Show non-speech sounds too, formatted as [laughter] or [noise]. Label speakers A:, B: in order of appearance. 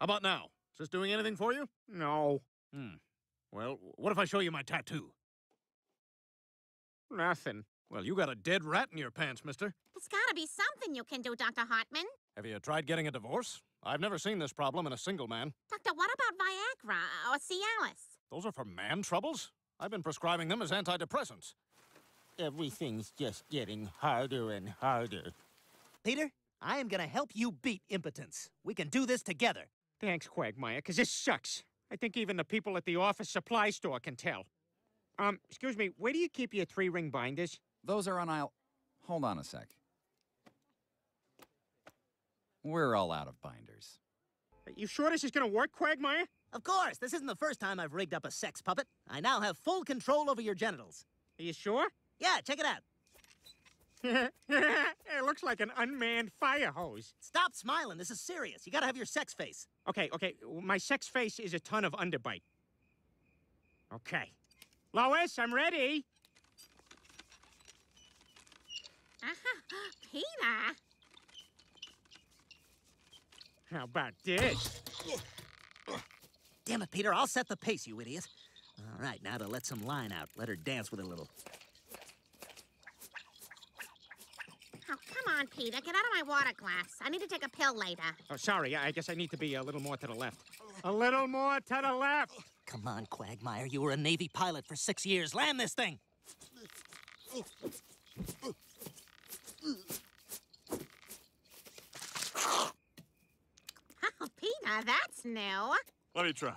A: How about now? Is this doing anything for you?
B: No,
A: Hmm. Well, what if I show you my tattoo?
B: nothing.
A: Well, you got a dead rat in your pants, mister.
C: There's gotta be something you can do, Dr. Hartman.
A: Have you tried getting a divorce? I've never seen this problem in a single man.
C: Doctor, what about Viagra or Cialis?
A: Those are for man troubles? I've been prescribing them as antidepressants.
D: Everything's just getting harder and harder.
E: Peter, I am gonna help you beat impotence. We can do this together.
B: Thanks, Quagmire, because this sucks. I think even the people at the office supply store can tell. Um, excuse me, where do you keep your three ring binders?
F: Those are on aisle. Hold on a sec. We're all out of binders.
B: Are you sure this is gonna work, Quagmire?
E: Of course, this isn't the first time I've rigged up a sex puppet. I now have full control over your genitals.
B: Are you sure?
E: Yeah, check it out. [laughs]
B: it looks like an unmanned fire hose.
E: Stop smiling. This is serious. You gotta have your sex face.
B: Okay, okay, my sex face is a ton of underbite. Okay. Lois, I'm ready. [laughs]
C: Uh-huh. Peter.
B: How about this?
E: Damn it, Peter. I'll set the pace, you idiot. All right, now to let some line out. Let her dance with a little.
C: Oh, come on, Peter. Get out of my water glass. I need to take a pill later.
B: Oh, sorry, I guess I need to be a little more to the left. A little more to the left.
E: Come on, Quagmire. You were a Navy pilot for six years. Land this thing. [laughs]
C: Oh, Peter, that's new.
A: Let me try.